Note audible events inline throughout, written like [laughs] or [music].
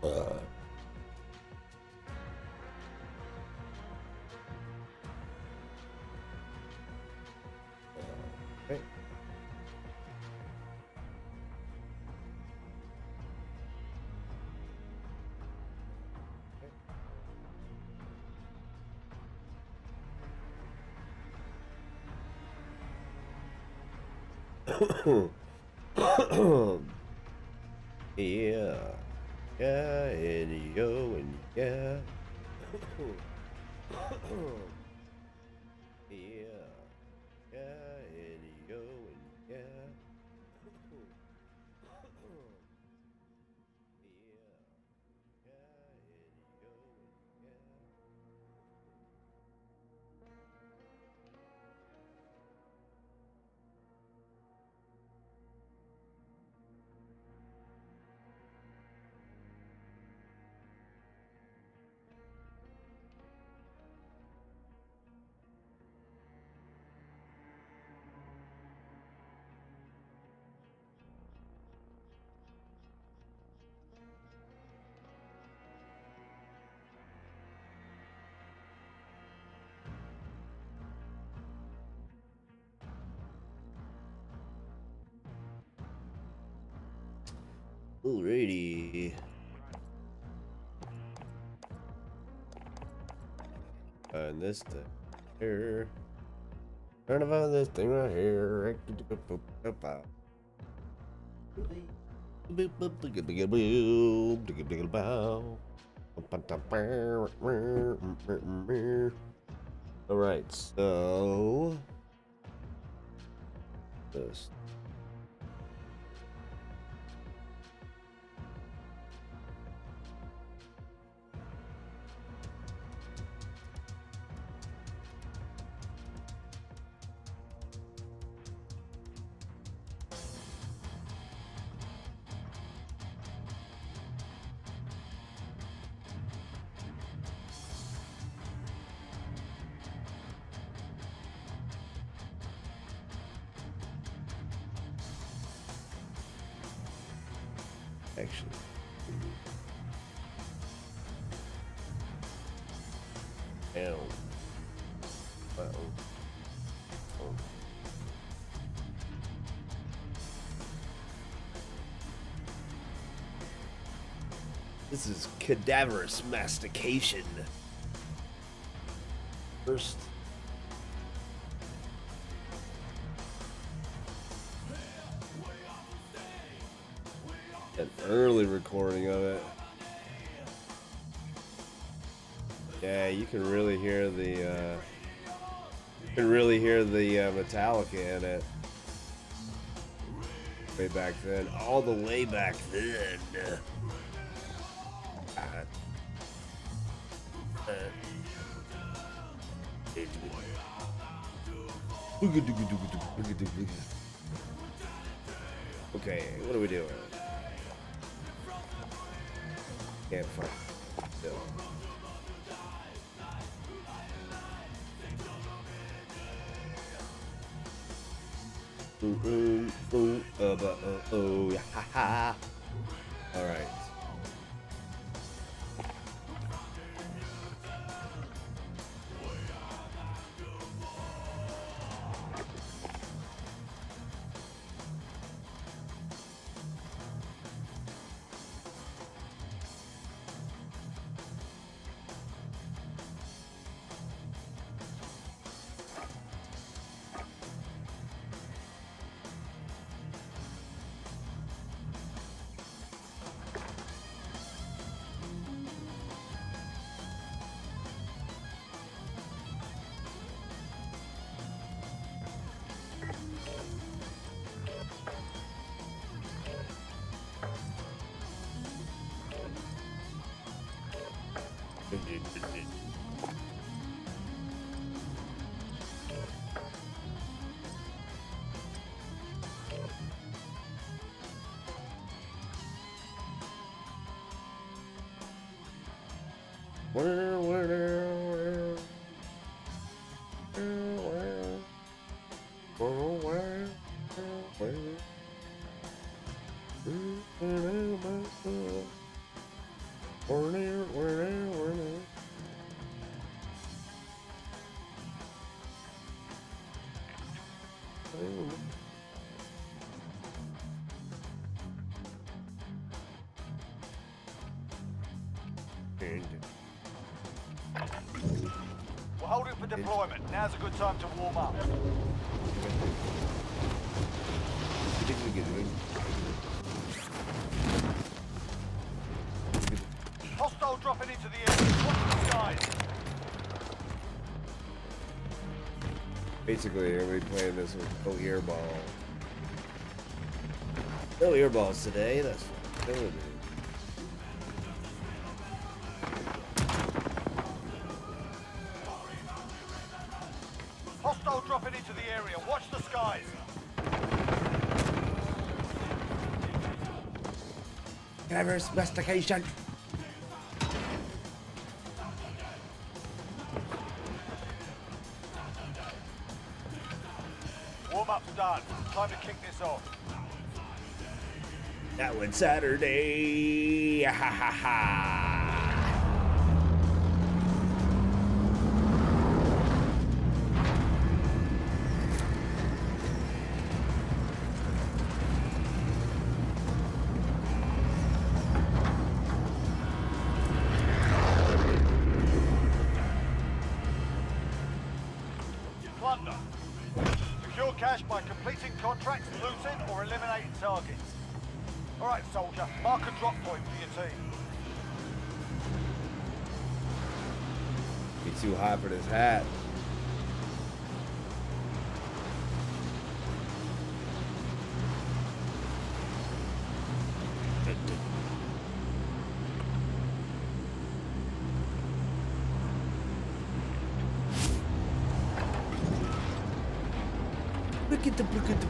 Uh, okay. [coughs] [coughs] yeah. Yeah, and yo, and yeah. Alrighty. And this thing here. To find this thing right here. All right, so this cadaverous mastication. First. An early recording of it. Yeah, you can really hear the, uh, you can really hear the uh, Metallica in it. Way back then. All the way back then. Okay, what are we doing? Can't fight. Ooh, ooh, ooh, uh, but, uh, oh, yeah, ha, ha. We're holding for deployment. Now's a good time to warm up. Basically, we're going to be playing this with no earball. No earballs today, that's killing me. Hostile dropping into the area, watch the skies! Clever domestication! Saturday. Ha ha ha. Paquita, Paquita,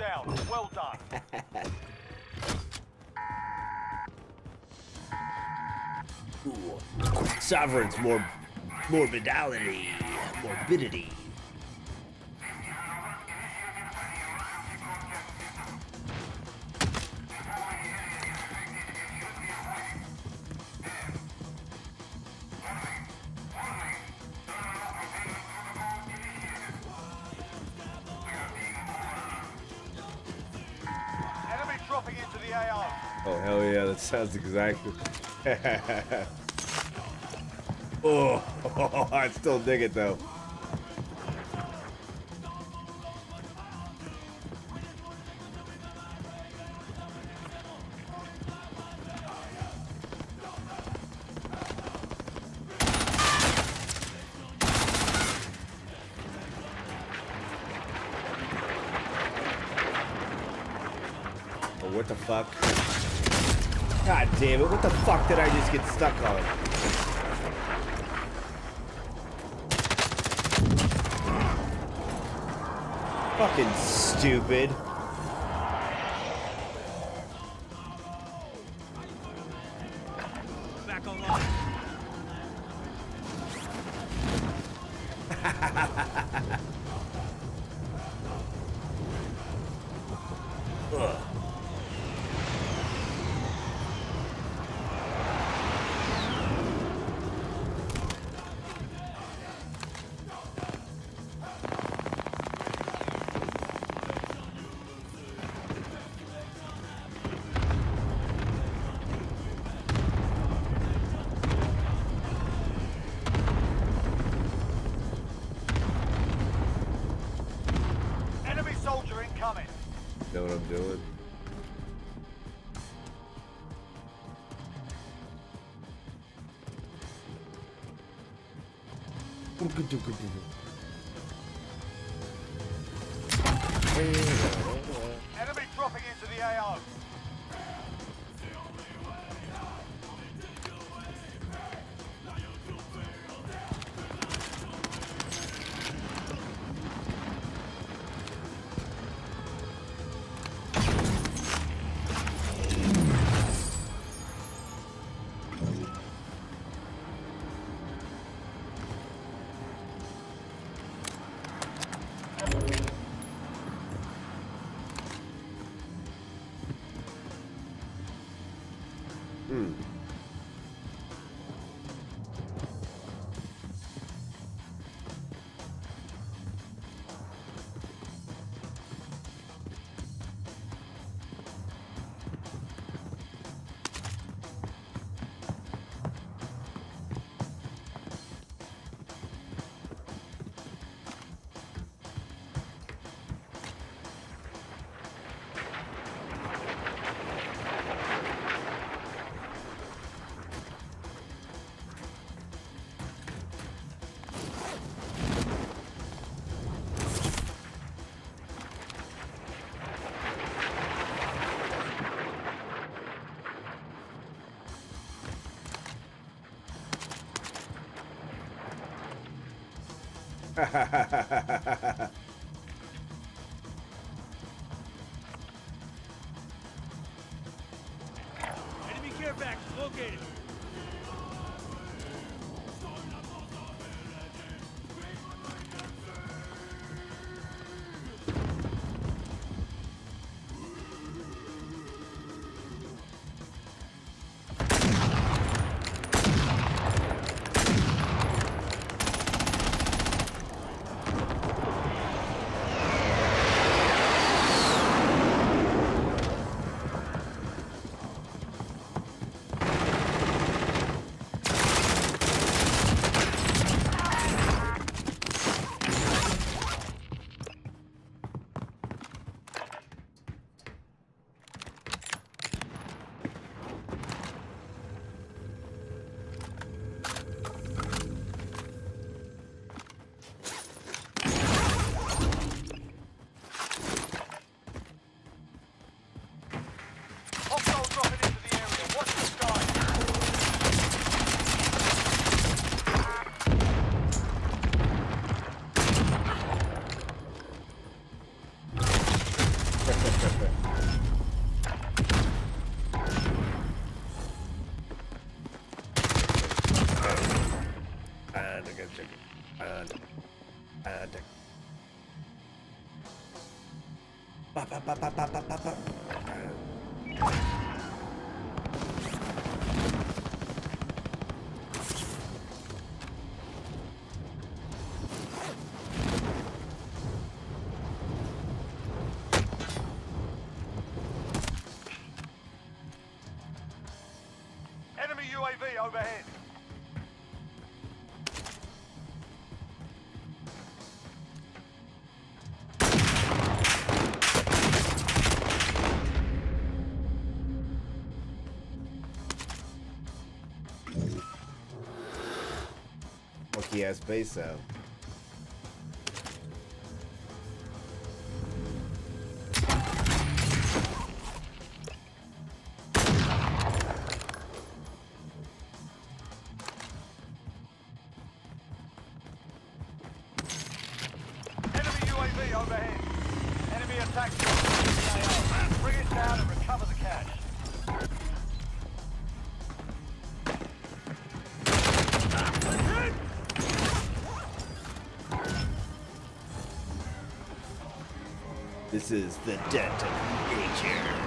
down. Well done. Sovereign's more morbidality, morbidity. Yeah, that sounds exactly. [laughs] oh, [laughs] I still dig it though. Fuck did I just get stuck on? Fucking stupid. Incoming. Know what I'm doing? Enemy dropping into the AO. Hmm. Enemy care package located. Enemy UAV overhead. Ass bass sound. This is the detonator. Crawl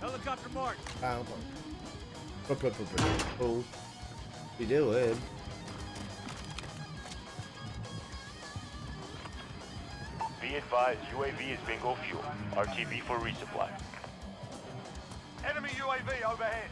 Helicopter boom, boom. You doing? Be advised, UAV is bingo fuel. RTB for resupply. Enemy UAV overhead.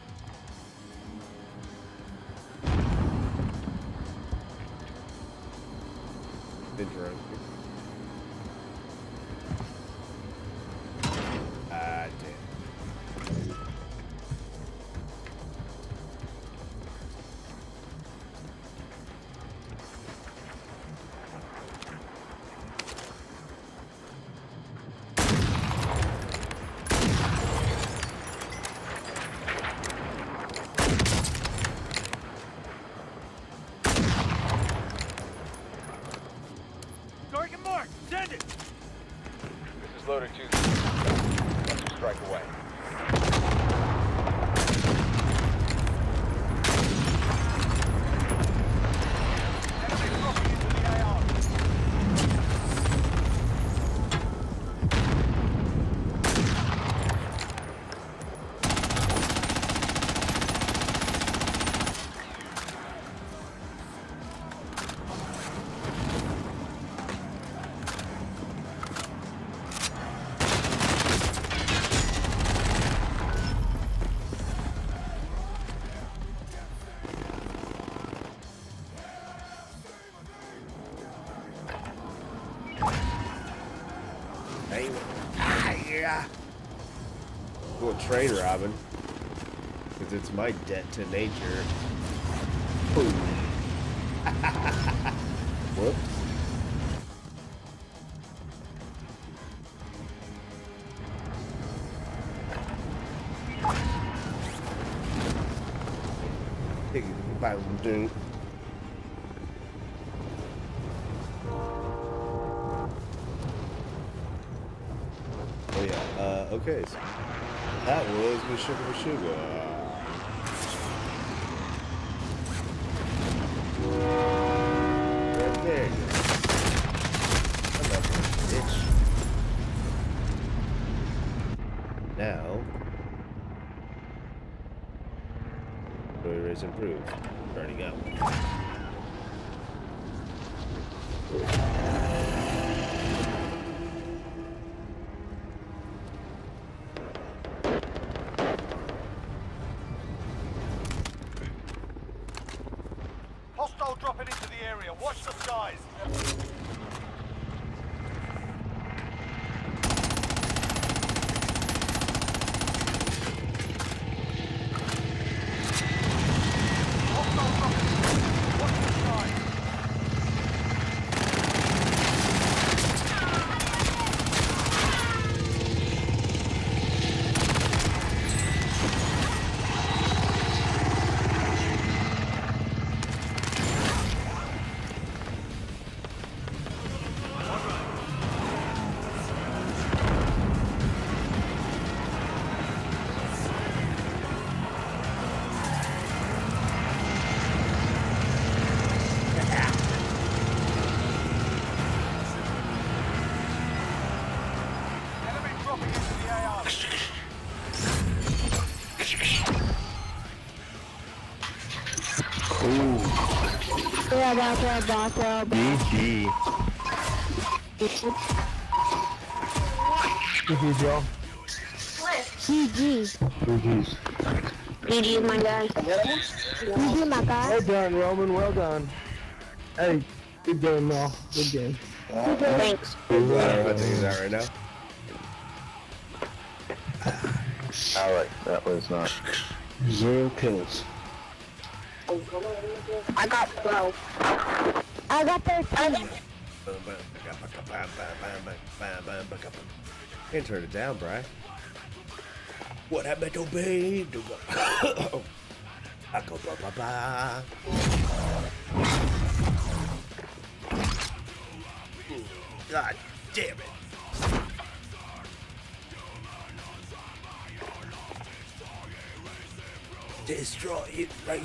Train robbing. Because it's my debt to nature. [laughs] Whoops. Take it, a bitch. Now. Story raise improved. Starting out. Hostile GG. GG, bro. GG. GG's. GG, my guy. GG, my guy. Well done, Roman. Well done. Hey, good game, though. Good game. Thanks. Uh, I think is that right now. Alright, that was not. Zero kills. I got 12. I got 13. Can't turn it down, Bri. What happened to be? I go ba ba ba. God damn it. Destroy it right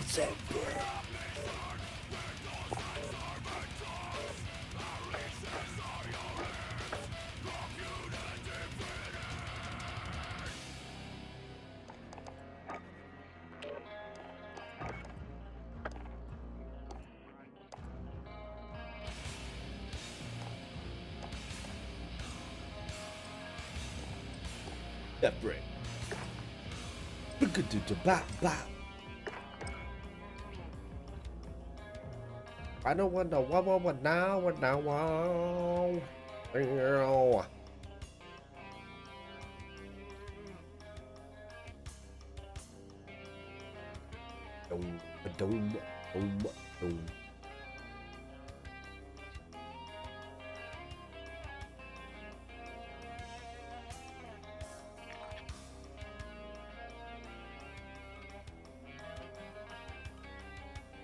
Ba-ba-ba. I know what the what what what now what now wow. Ew. Dum, dum, dum.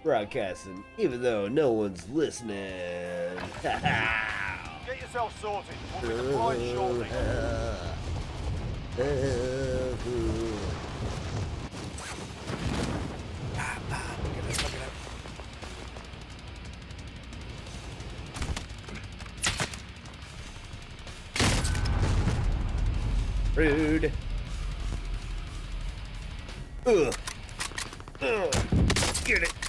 Broadcasting, even though no one's listening. [laughs] Get yourself sorted. We'll be uh-huh. deployed shortly. Uh-huh. Rude. Ugh. Ugh. Get it.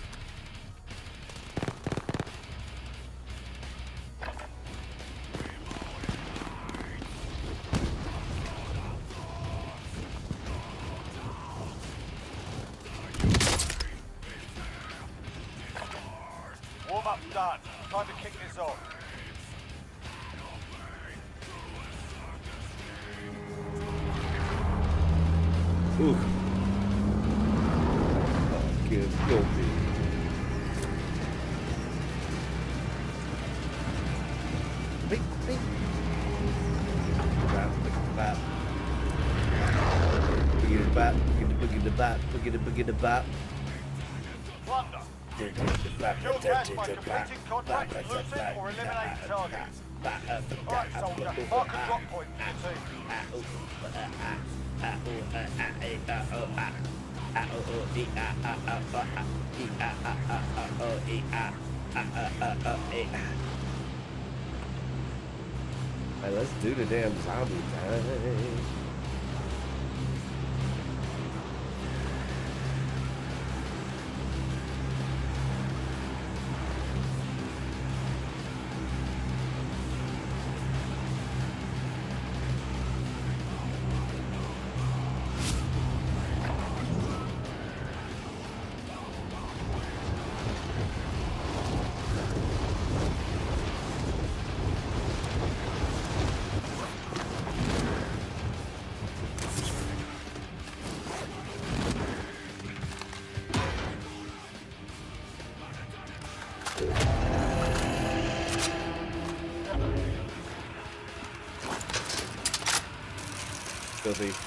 The boogie the. Alright, soldier. Mark a drop point for your team. Hey, let's do the damn zombie thing. Filthy.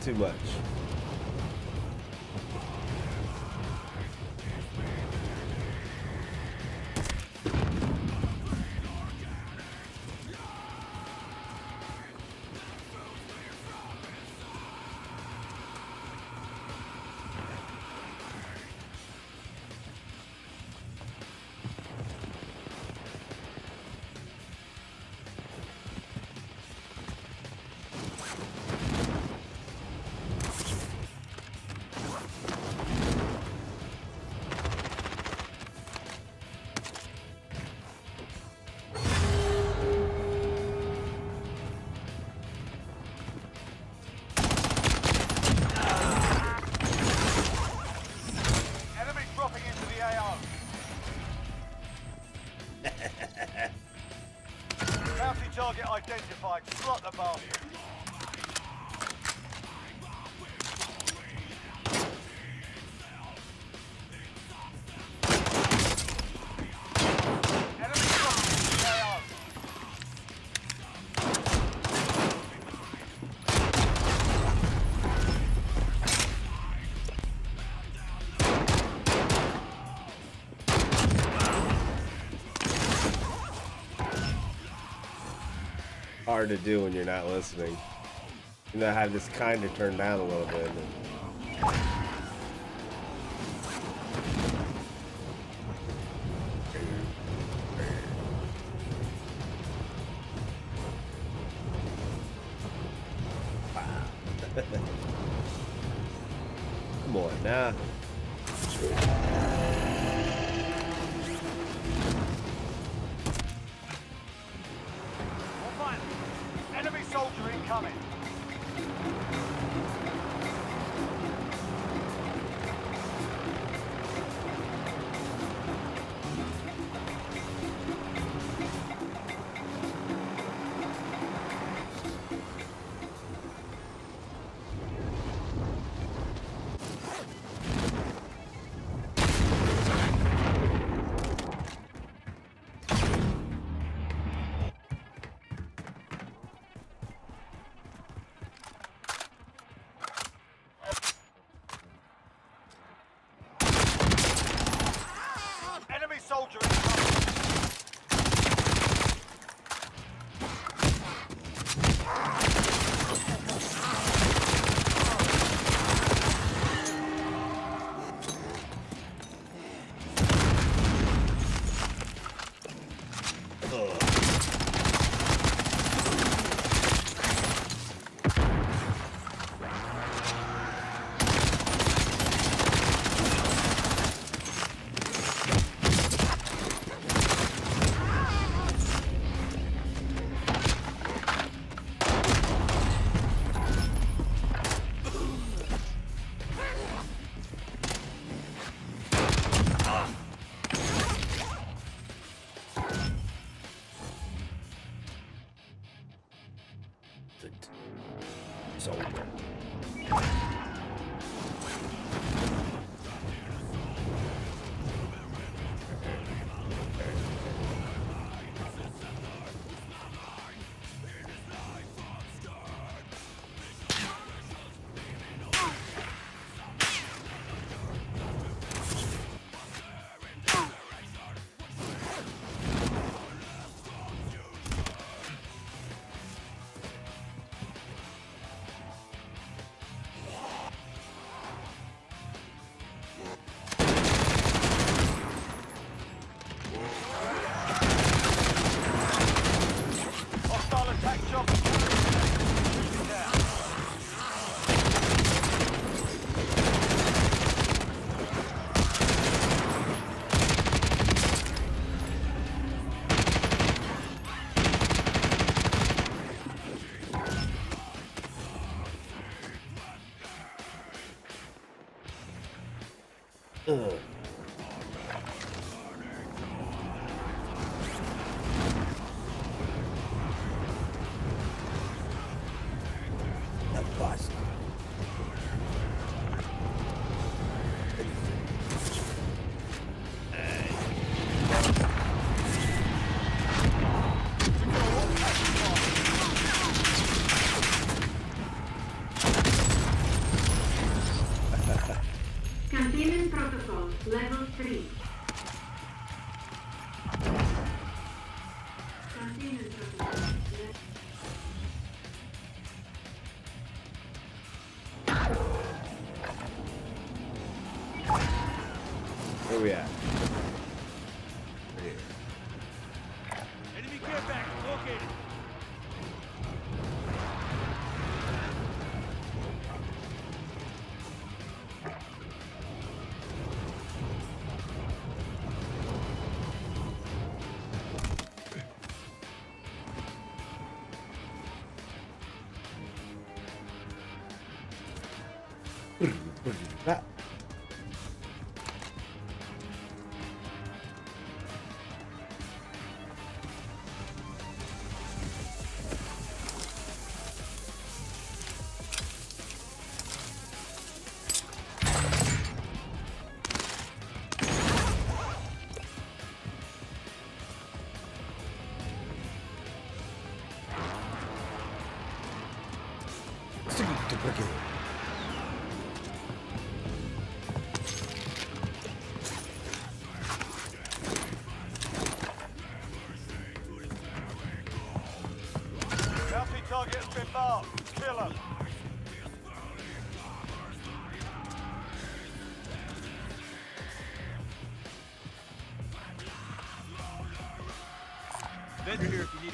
Too much. Hard to do when you're not listening. You know, I have this kind of turned down a little bit.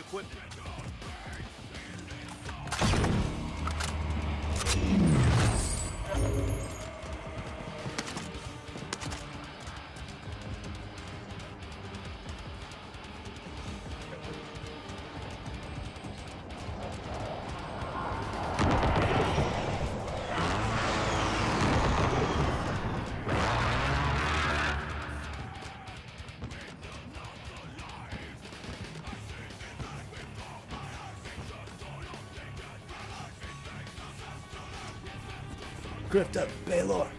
equipment. Crypto up Baylor.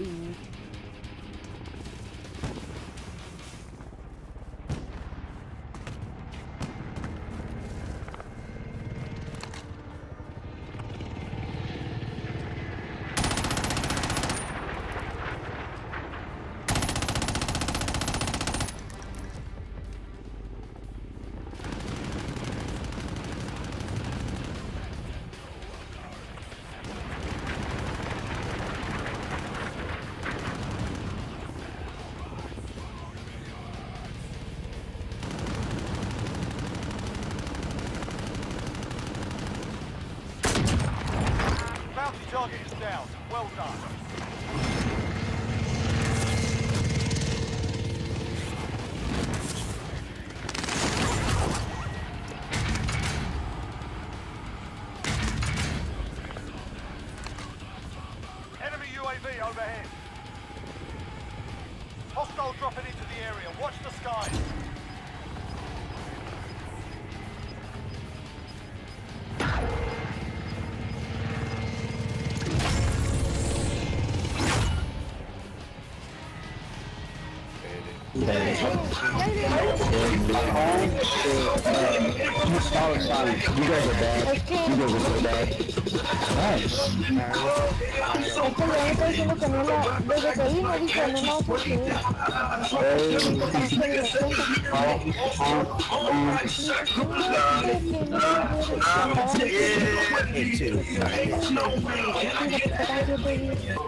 Ooh. You guys are bad. You guys are so bad. Nice. Hey. Yeah.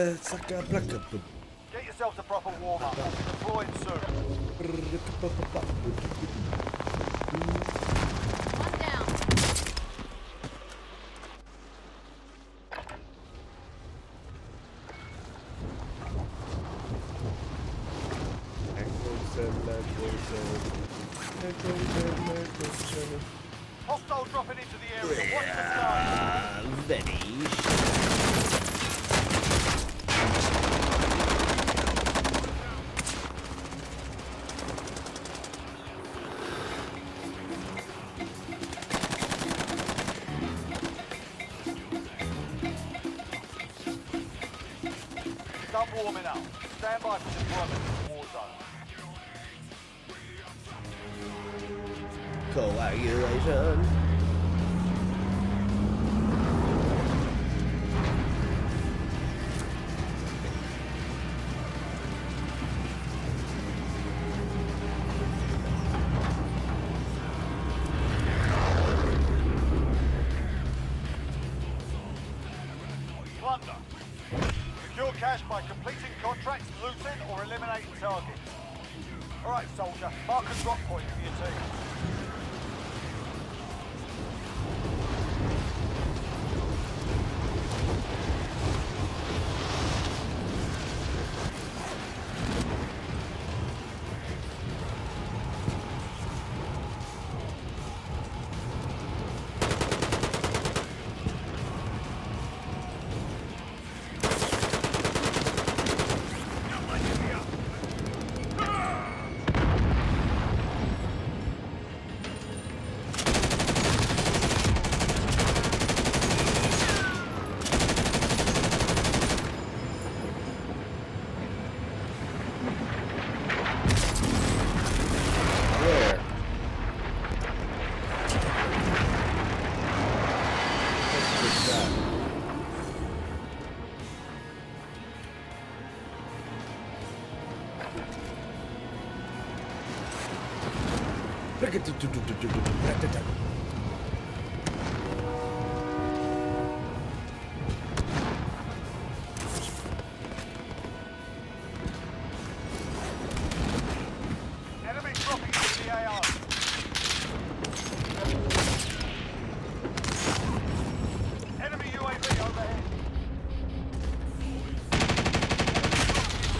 Get yourselves a proper warm-up. Deploying soon.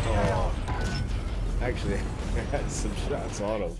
Oh, actually, [laughs] I had some shots on him.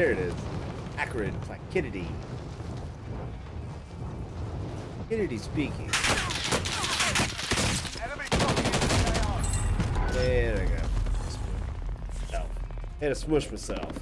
There it is. Acrid placidity. Kennedy speaking. There I go. Oh, Had to smush myself.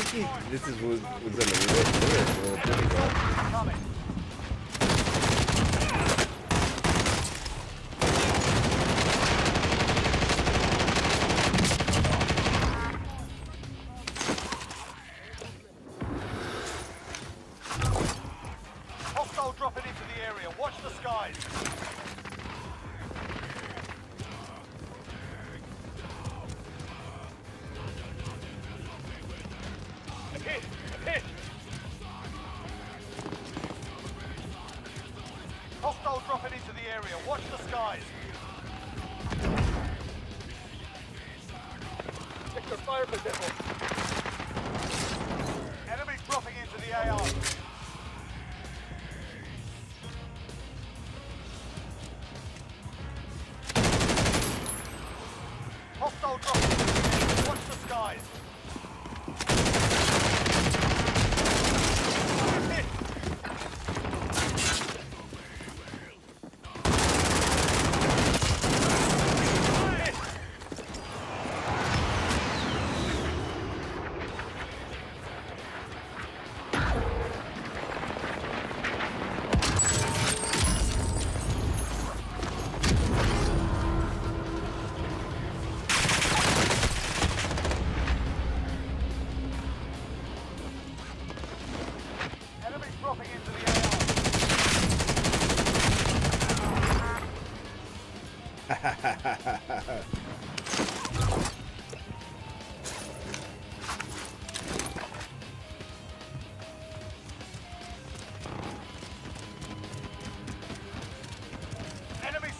think this is what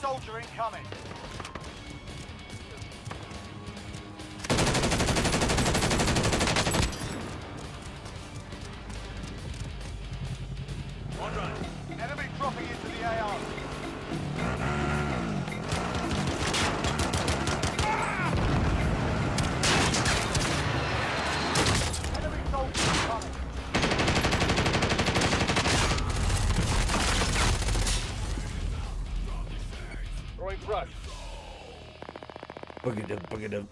soldier incoming. Boogie dum,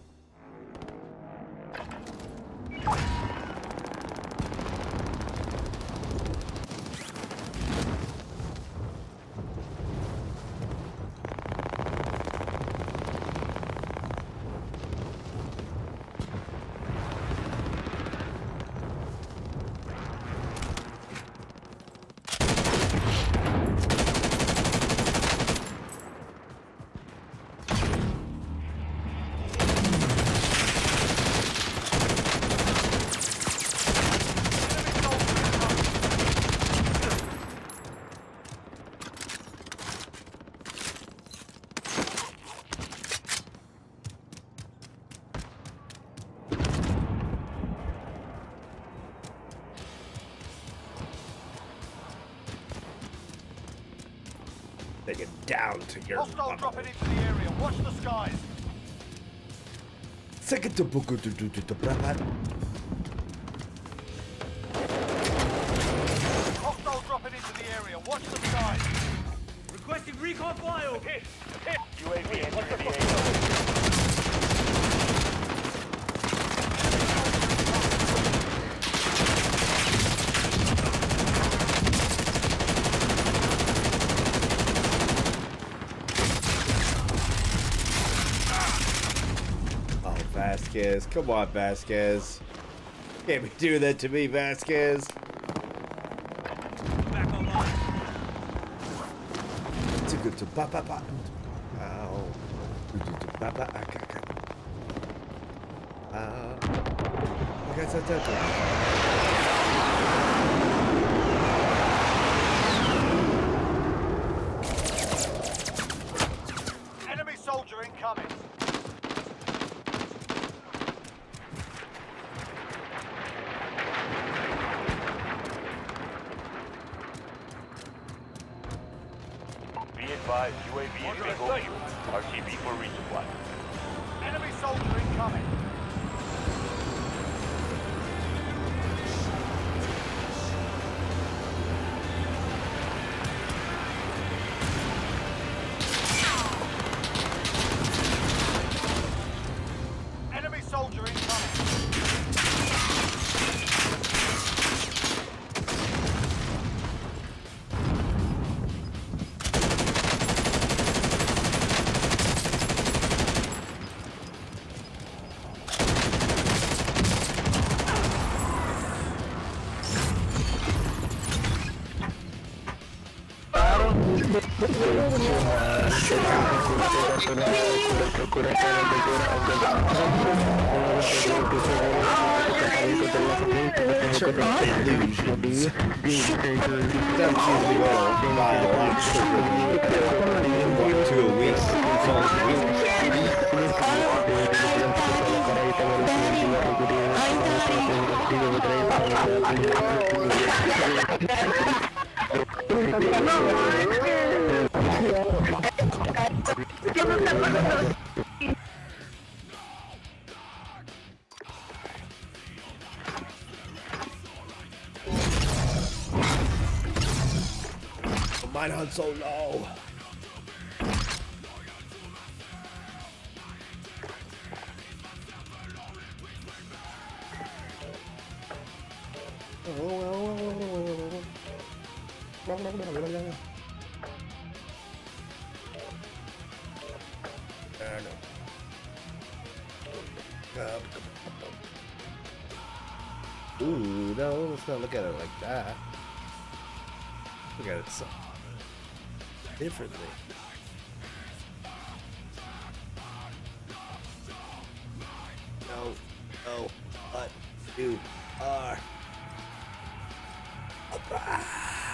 down to your Hostile dropping into the area. Watch the skies. Second to Come on, Vasquez. Can't be doing that to me, Vasquez. Back online. To go to ba ba ba. Doesn't seem to be going by a lot quicker. One, a a so low. Ooh, no, let's not look at it like that. Look at it so differently. No, no, but you are about.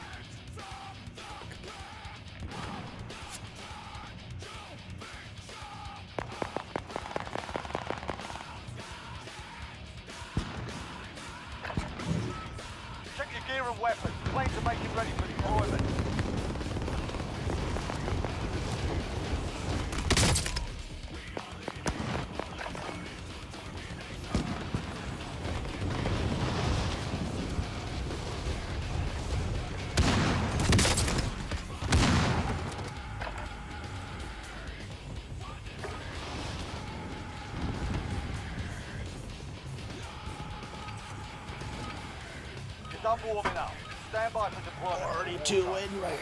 doing right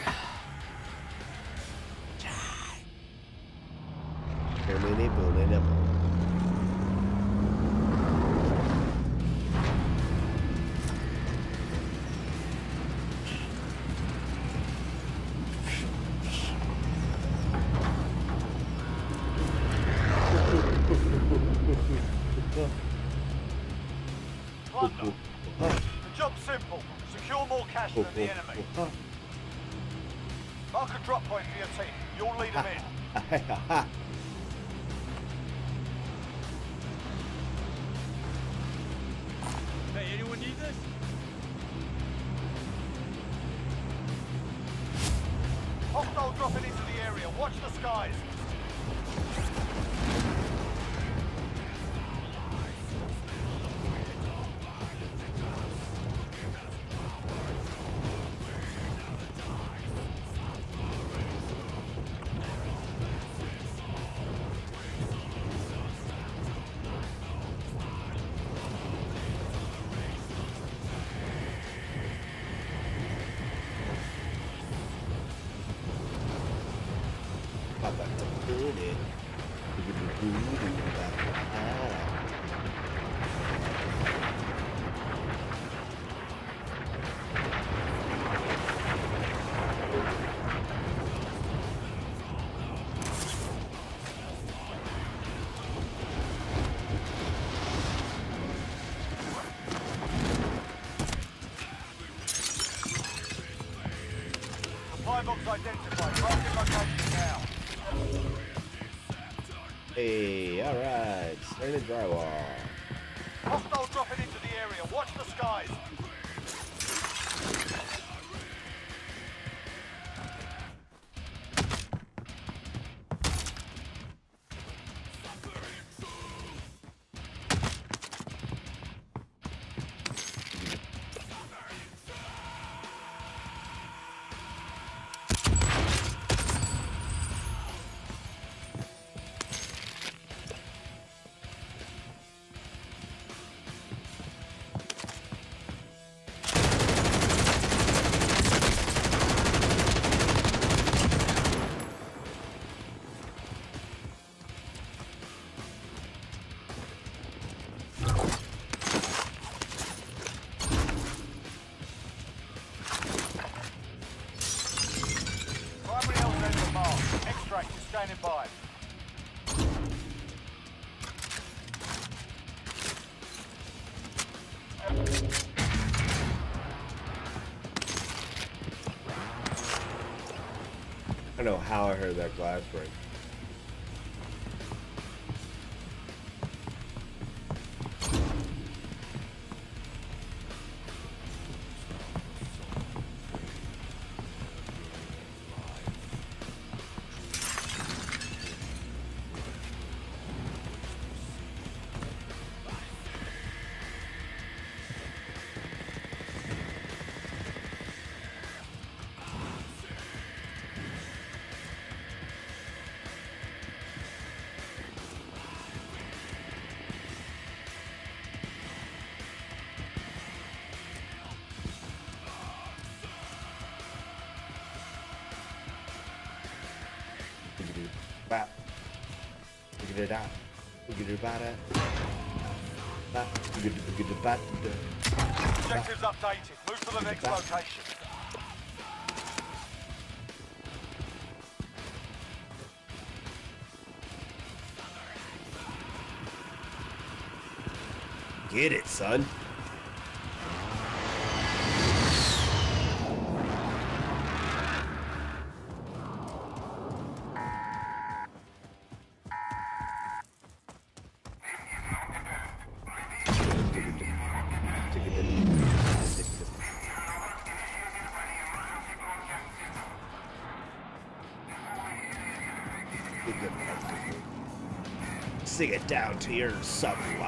Watch the skies. drywall. know how I heard that glass break. da Objectives updated. Move to the next location. Get it, son. tier 7.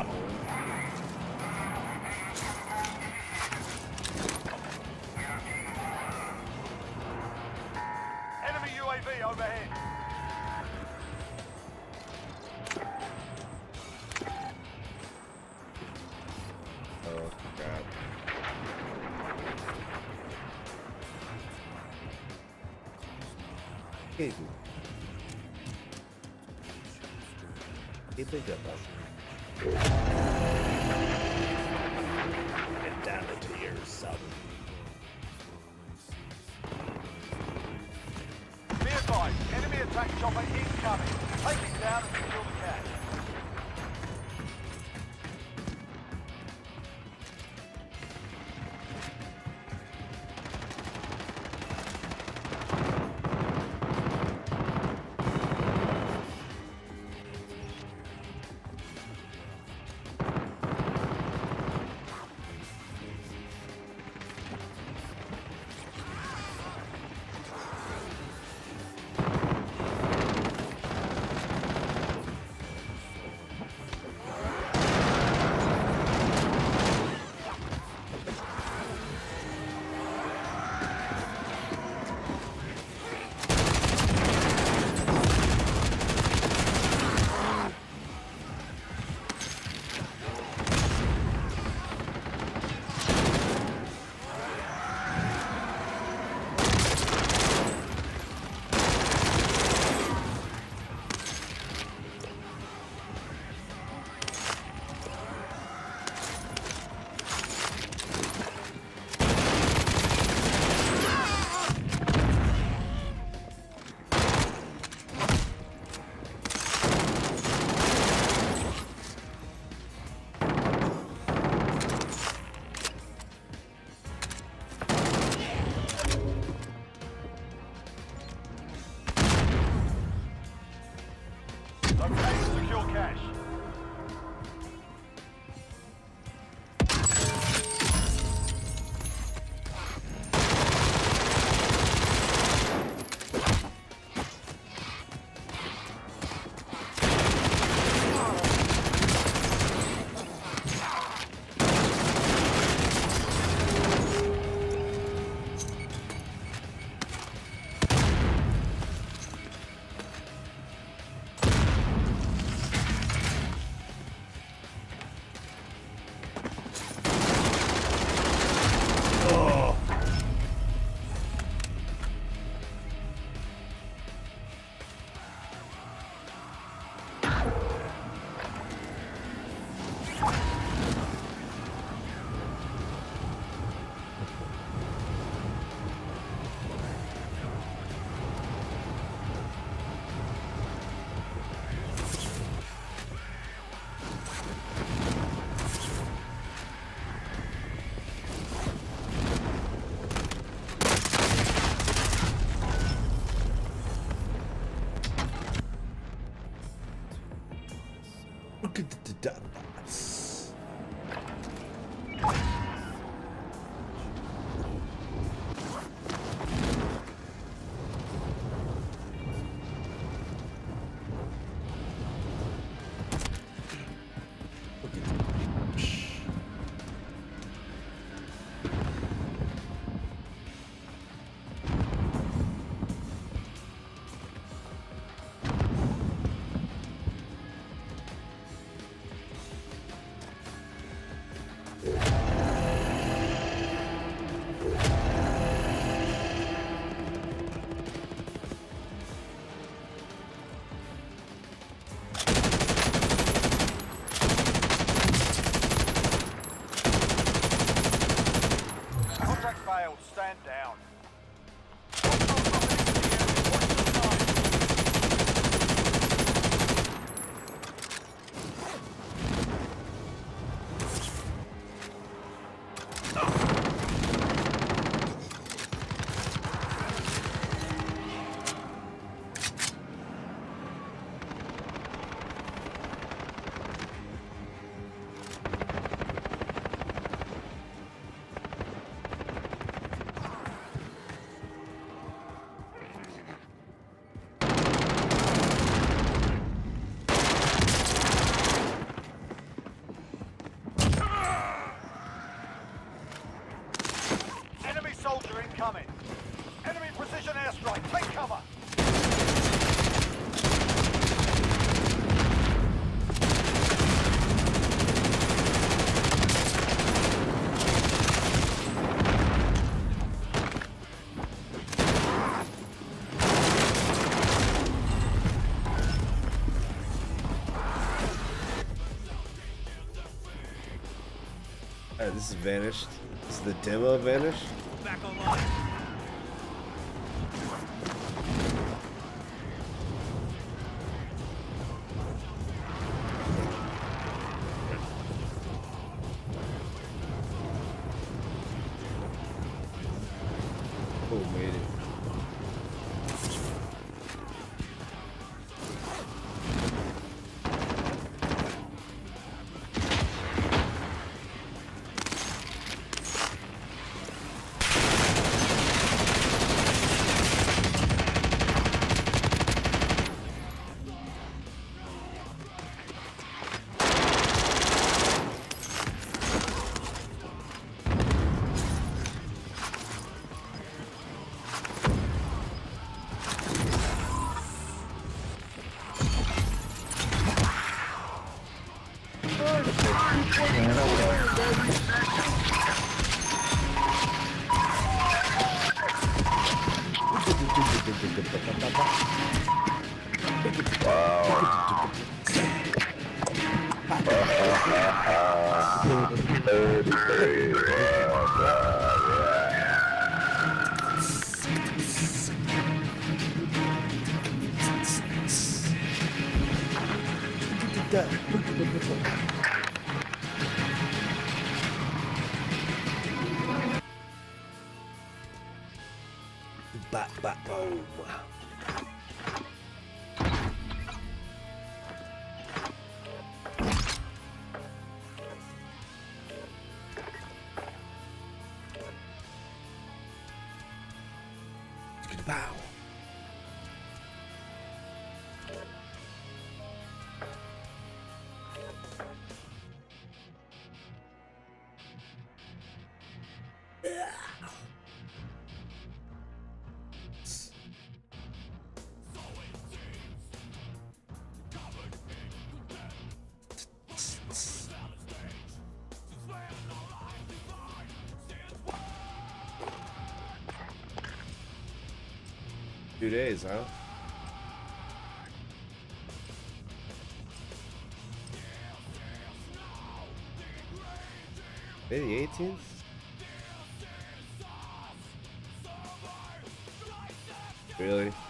This is vanished. Is the demo vanished? Two days, huh? Maybe the 18th? really.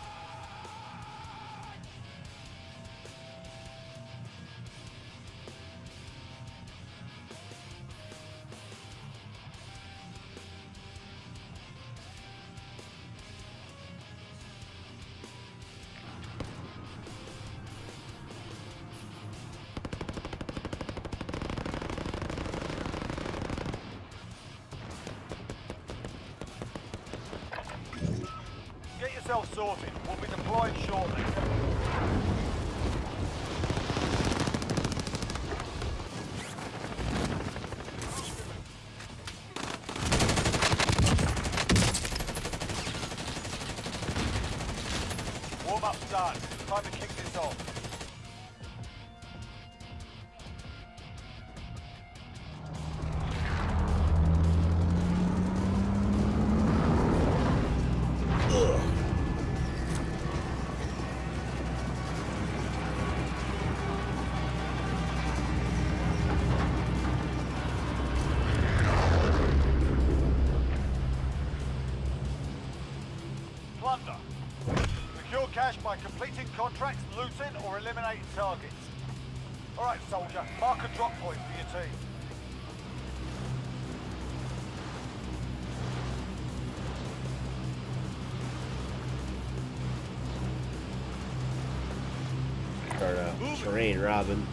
Robin.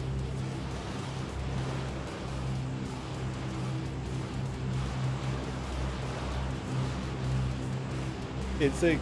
It's like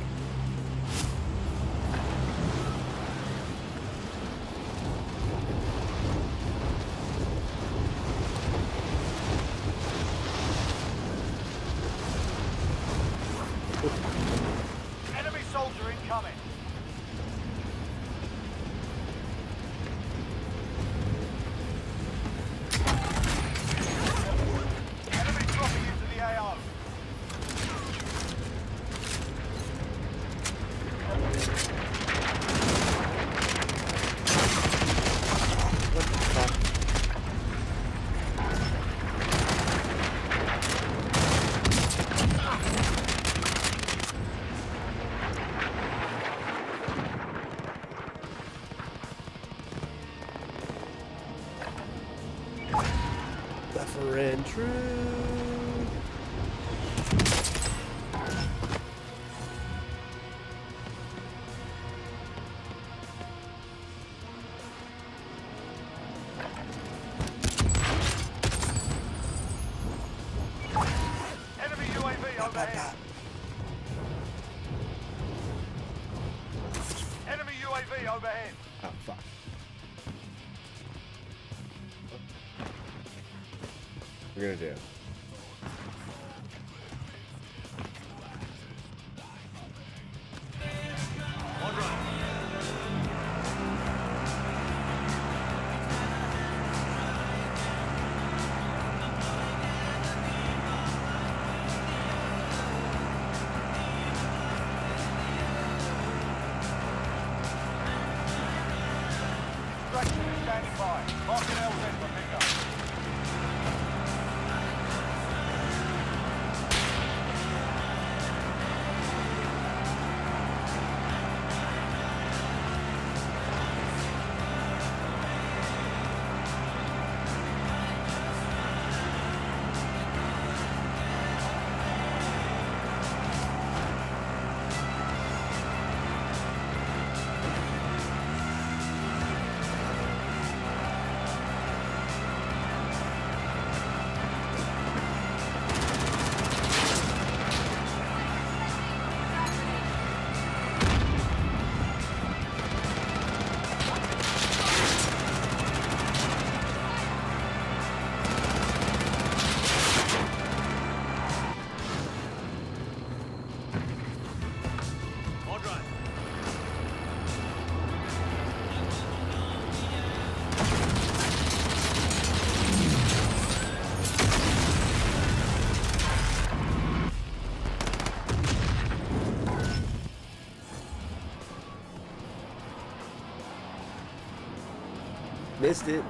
missed it.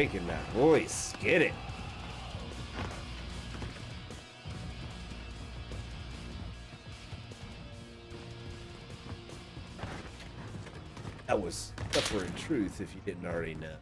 breaking that voice. Get it. That was Suffer in Truth if you didn't already know.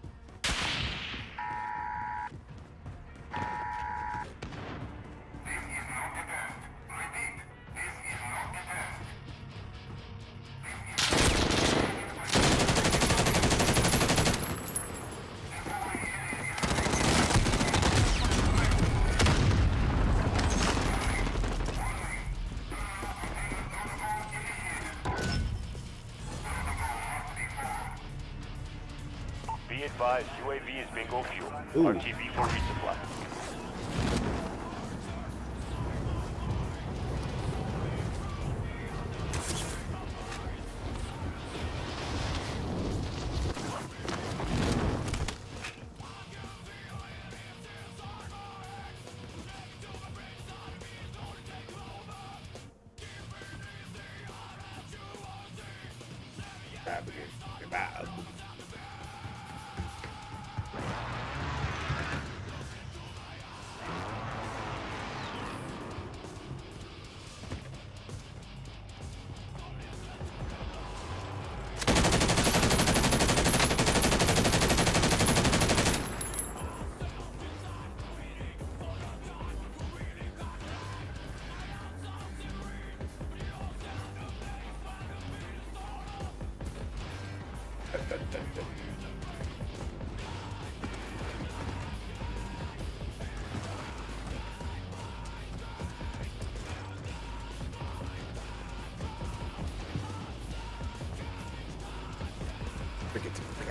Pick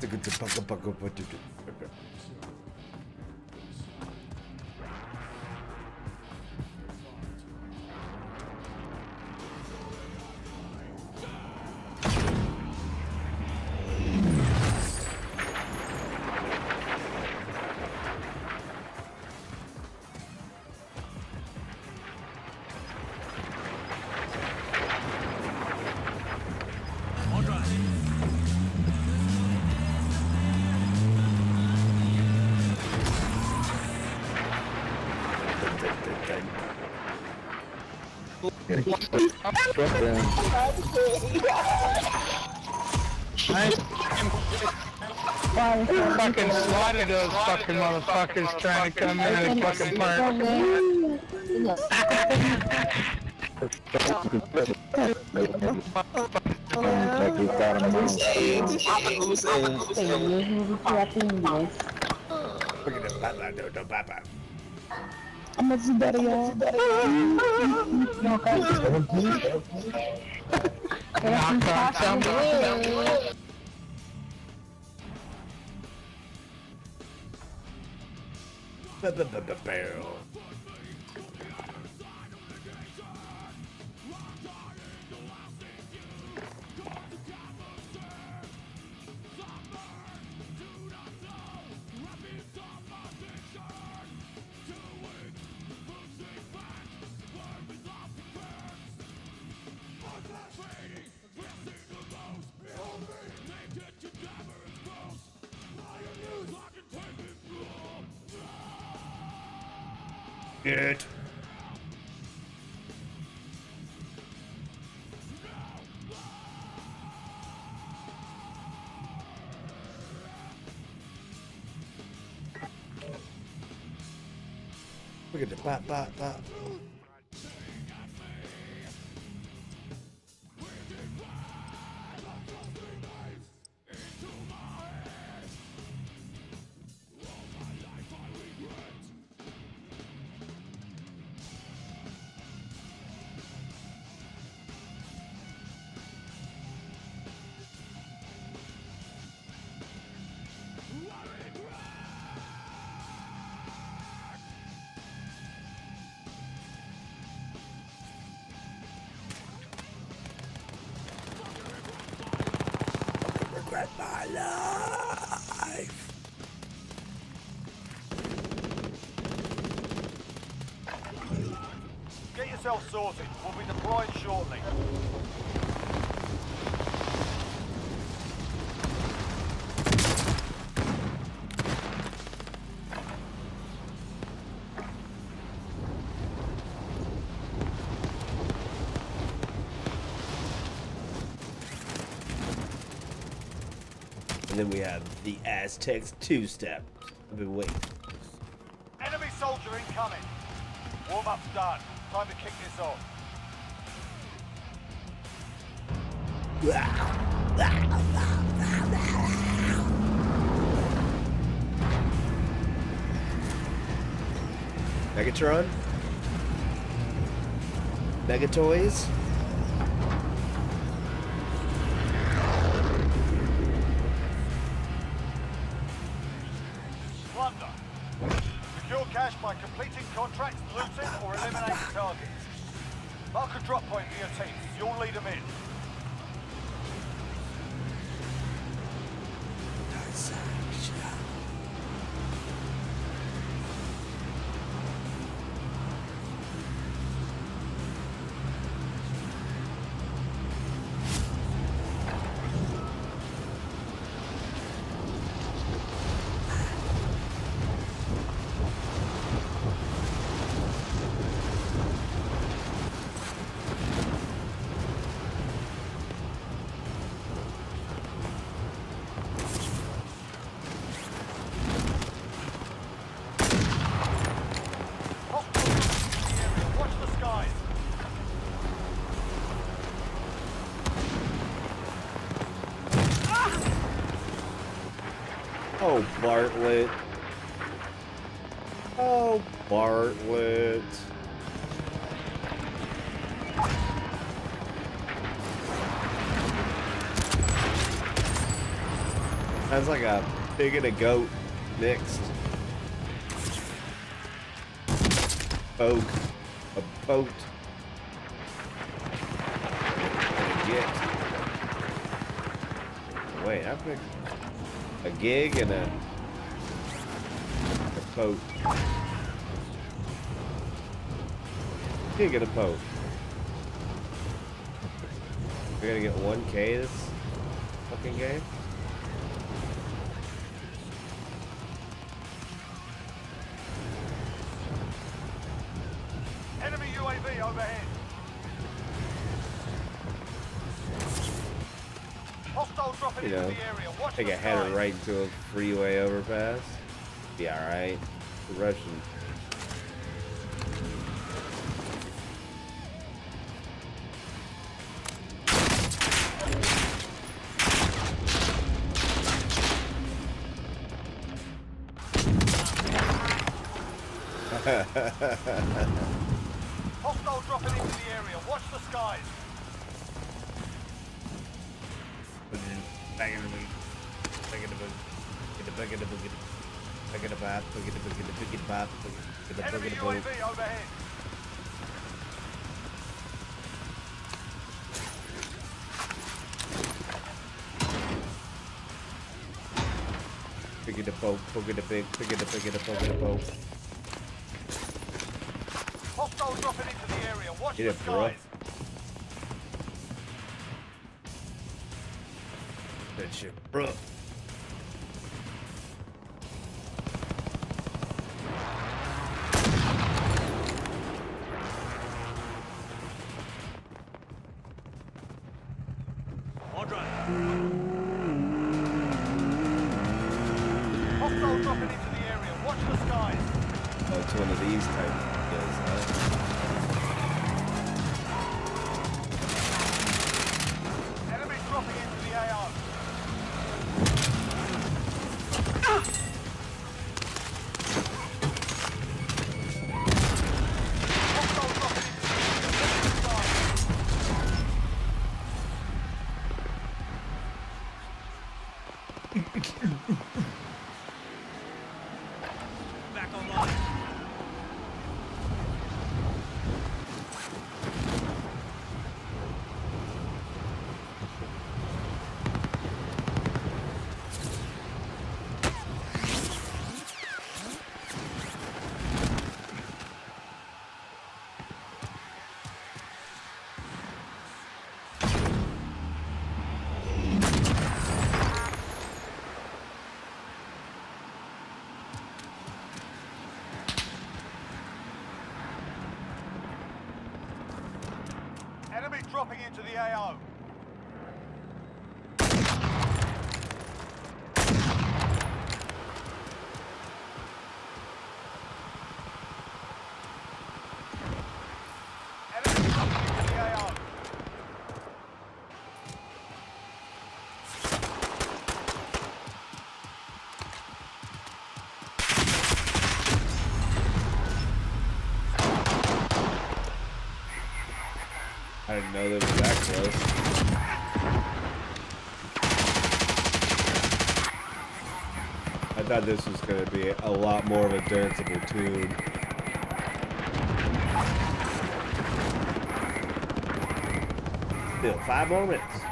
Так это пока-пока-пока-пока. Them. Fucking slotted those fucking motherfuckers trying to come in and fucking park. Like you got them all. Look at this. I'm a. Bap, bap, bap, bap, barrel. Look at the bat, bat, bop. Sorted. We'll be deploying shortly. And then we have the Aztecs two-step. I've been waiting. Enemy soldier incoming. Warm up's done. Time to kick this off. Megatron? Megatoys? Bartlett. Oh, Bartlett. Sounds like a pig and a goat mixed. Poke. A boat. Git. Wait, I picked a gig and a poke. Gig get a poke. We're gonna get 1k this fucking game? Enemy UAV overhead. Hostile dropping You into know, the area. Watch Take a header right into a freeway overpass. Be alright. The Russian. [laughs] Hostile dropping into the area. Watch the skies. Back in the boogie. Back in the boogie. Get the back in the boogie. Back in the. Back in the boogie. The boogie the bop. Get the back Enemy in the boogie. UAV overhead. Pick it the boat. The big. Pick it the pick it the poke it the boat. Hostile dropping into the area. Watch Get the it, bro. skies. That shit, bro. Into the AO. I didn't know that close. I thought this was gonna be a lot more of a danceable tune. Still five more minutes.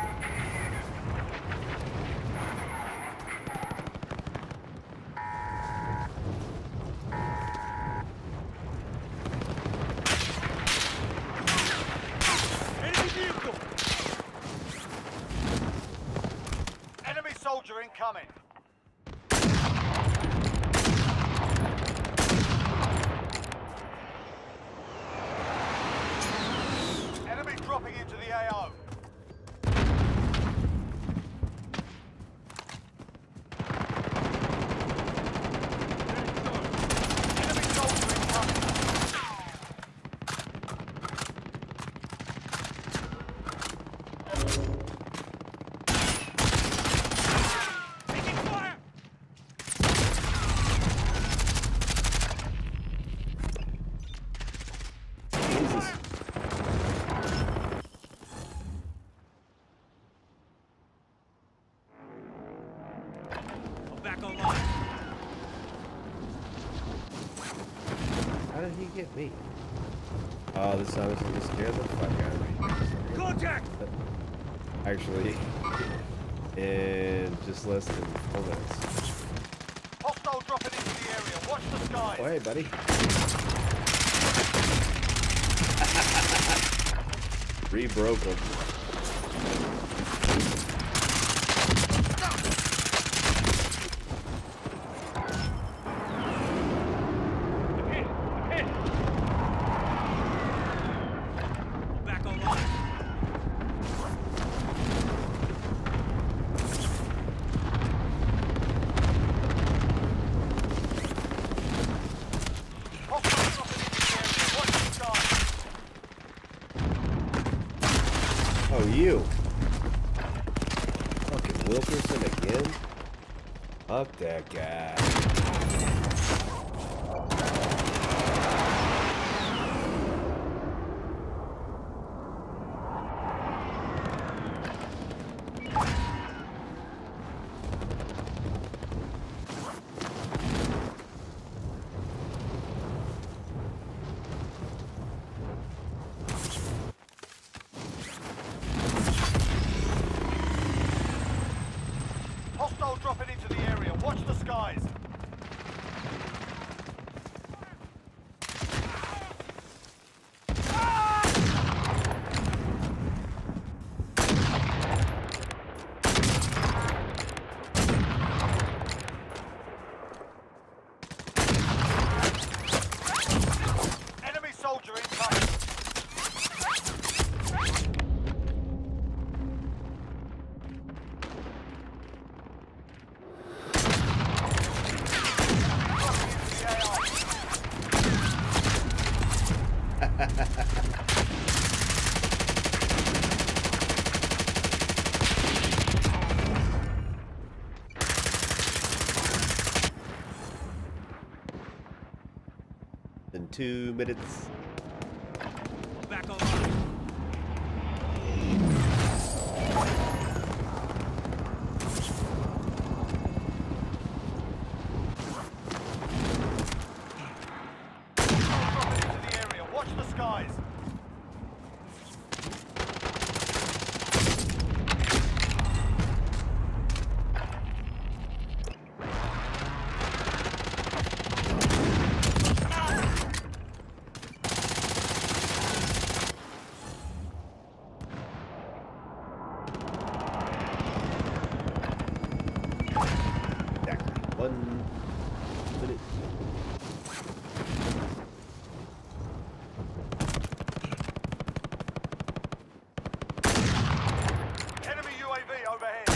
Me? Oh, this just scared the fuck out of me. Contact! Actually, in just less than four minutes. Hostile dropping into the area. Watch the skies. Oh, hey, buddy. [laughs] Re-broke him. Two minutes. Back online. Dropping into the area. Watch the skies. Exactly. One minute. Enemy UAV overhead.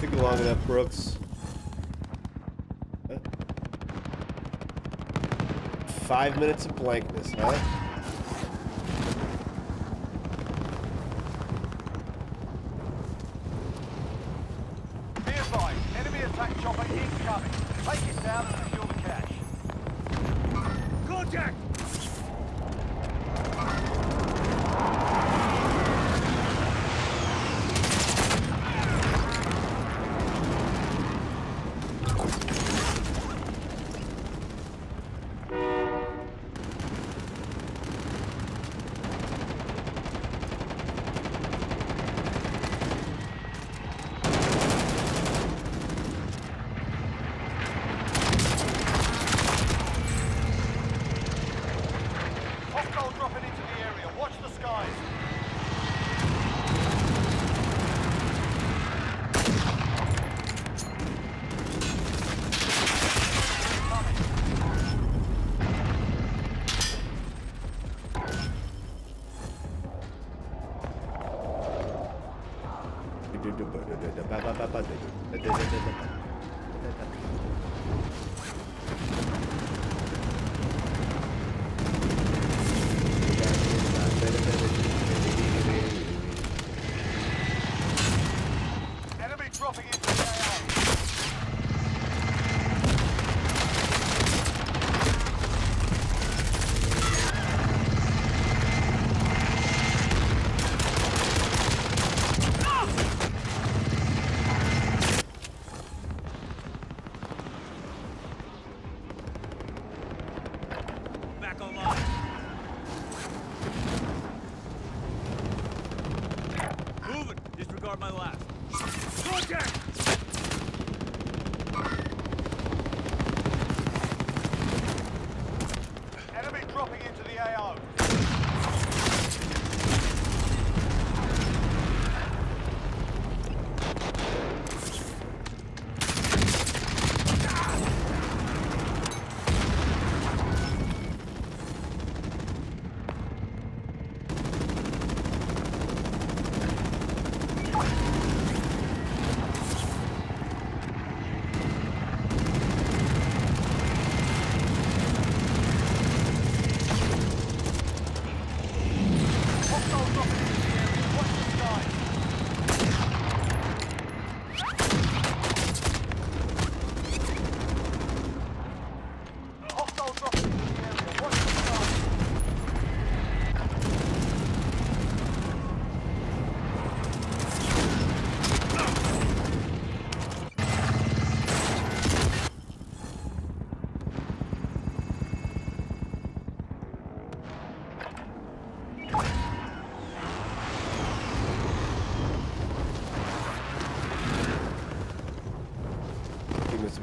Took you long enough, Brooks. Five minutes of blankness, huh?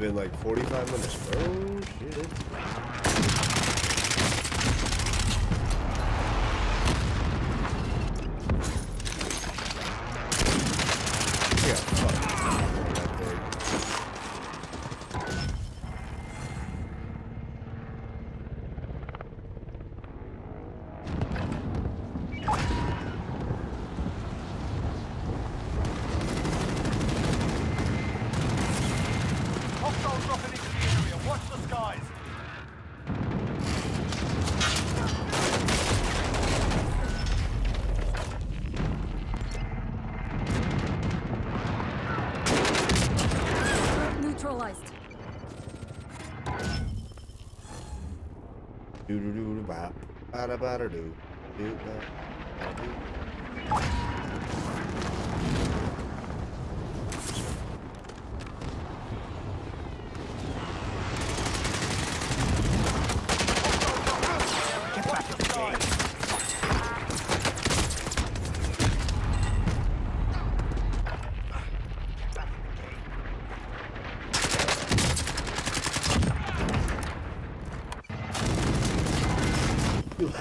been like 45 minutes. not about it.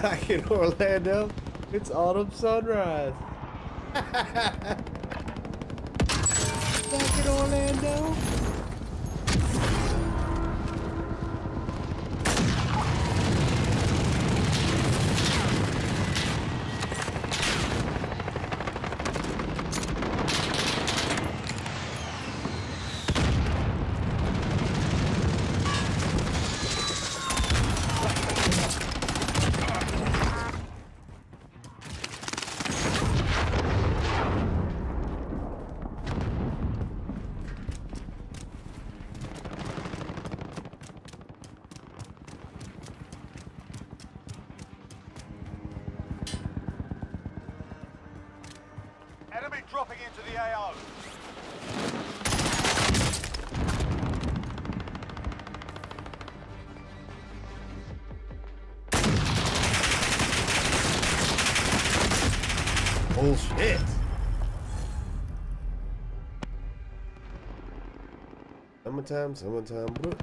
back in Orlando. It's autumn sunrise. [laughs] back in Orlando. summertime, summertime.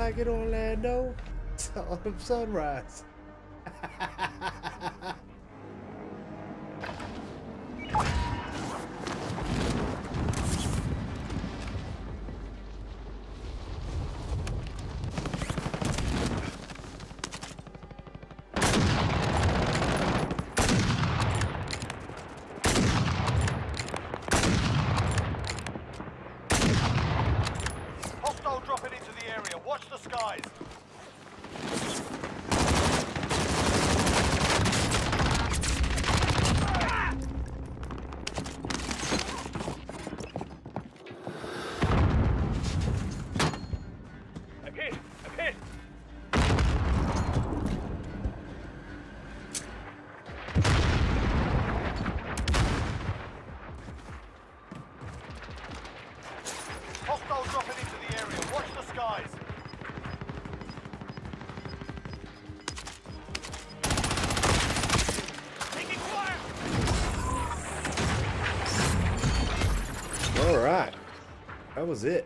like it Orlando. [laughs] Tell them sunrise. Was it.